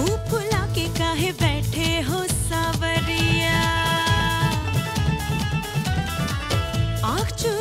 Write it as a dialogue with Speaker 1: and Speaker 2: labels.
Speaker 1: मुँह फुला के काहे बैठे हो सावरिया? आँख चुरा